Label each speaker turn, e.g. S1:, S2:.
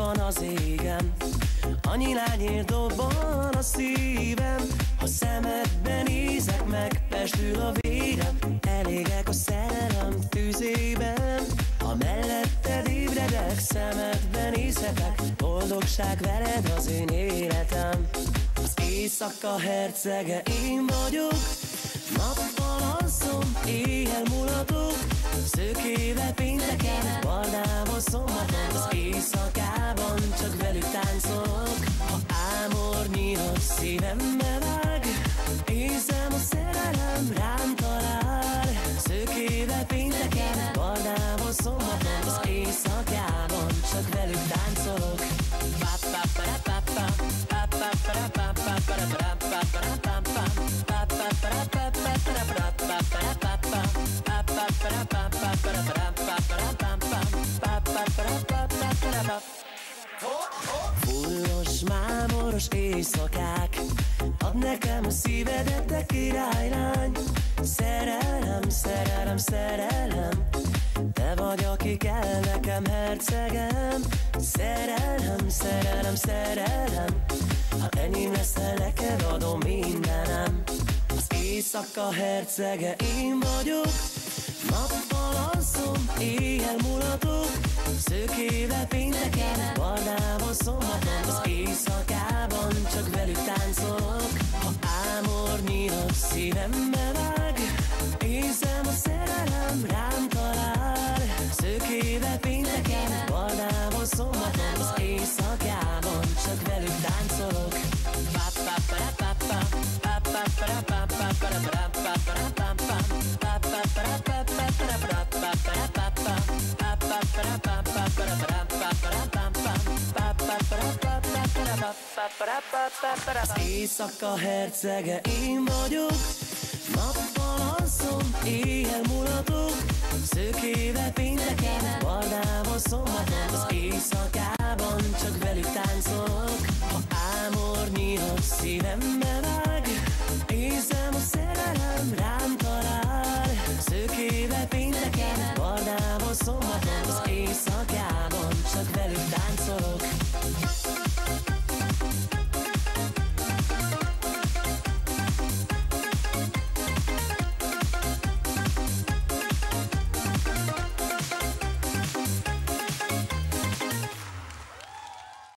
S1: van az égen. Annyi lányért dobban a szívem. Ha szemedben nézek meg, pestül a vérem. Elégek a szerelem tűzében. Ha melletted ébredek, szemedben nézhetek. Boldogság veled az én életem. Az éjszaka hercege én vagyok. Nappal alszom, éjjel mulatok mámoros éjszakák. Ad nekem a szívedet, te királylány. Szerelem, szerelem, szerelem. Te vagy, aki kell nekem, hercegem. Szerelem, szerelem, szerelem. Ha enyém leszel, neked adom mindenem. Az éjszaka hercege én vagyok. Nappal alszom, éjjel mulatok Szőkével pénteken, bardával szombaton Az éjszakában csak velük táncolok. Ha ámornyi a szívembe Az éjszaka hercege én vagyok. Nappal alszom, éjjel mulatok. Szökébe pénteken, barnával szombaton. Az éjszakában csak velük táncolok Ha ámornyi a szívembe vág. Érzem a szerelem rám talál. Szökébe pénteken, barnával szombaton. Az éjszakában csak velük táncolok